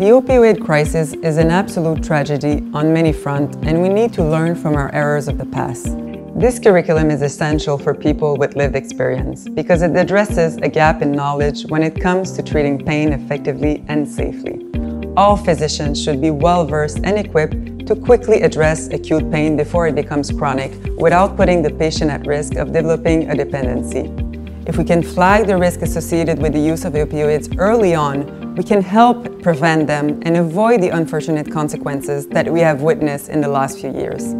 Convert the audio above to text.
The opioid crisis is an absolute tragedy on many fronts, and we need to learn from our errors of the past. This curriculum is essential for people with lived experience because it addresses a gap in knowledge when it comes to treating pain effectively and safely. All physicians should be well versed and equipped to quickly address acute pain before it becomes chronic without putting the patient at risk of developing a dependency. If we can flag the risk associated with the use of opioids early on, we can help prevent them and avoid the unfortunate consequences that we have witnessed in the last few years.